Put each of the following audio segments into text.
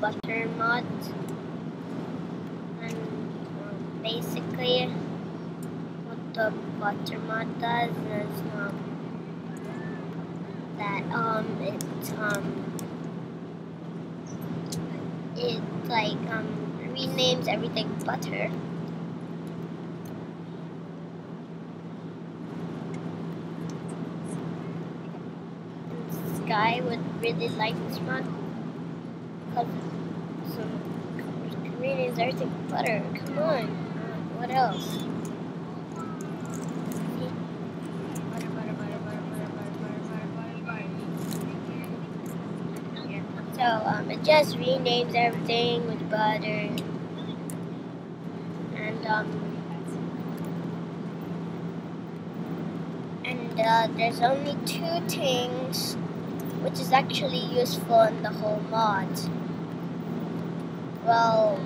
butter mod. And um, basically, what the butter mod does is um, that um, it um, it like um, renames everything butter. Sky would really like this mod because some communities are taking butter. Come on. What else? So, um, it just renames everything with butter. And, um, and, uh, there's only two things which is actually useful in the whole mod. Well,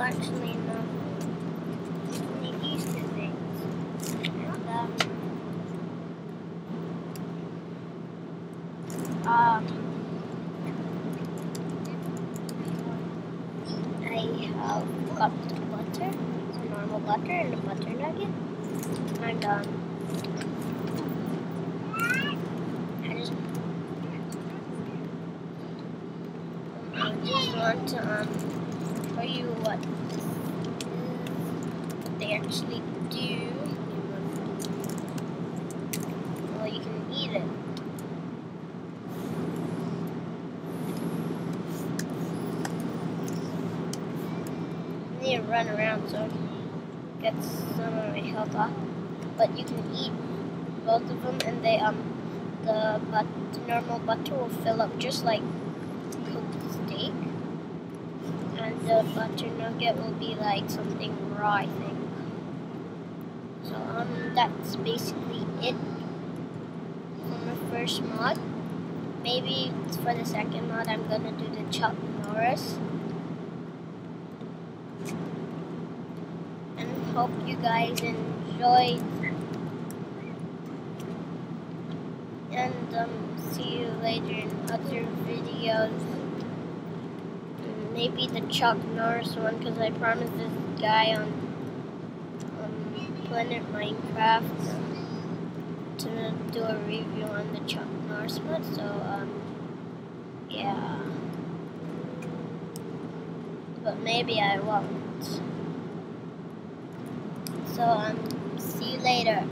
actually, no. These two things. And, um, I have got the butter, some normal butter, and a butter nugget. And um, I just, I just want to um show you what they actually do. Well, you can eat it. I need to run around so I can get some of my health off. But you can eat both of them, and they um the but the normal butter will fill up just like and the butter nugget will be like something raw, I think. So um that's basically it for the first mod. Maybe for the second mod, I'm gonna do the Chuck Norris. and hope you guys enjoyed. And um, see you later in other videos. Maybe the Chuck Norris one, because I promised this guy on um, Planet Minecraft to do a review on the Chuck Norris mod. So um, yeah. But maybe I won't. So um, see you later.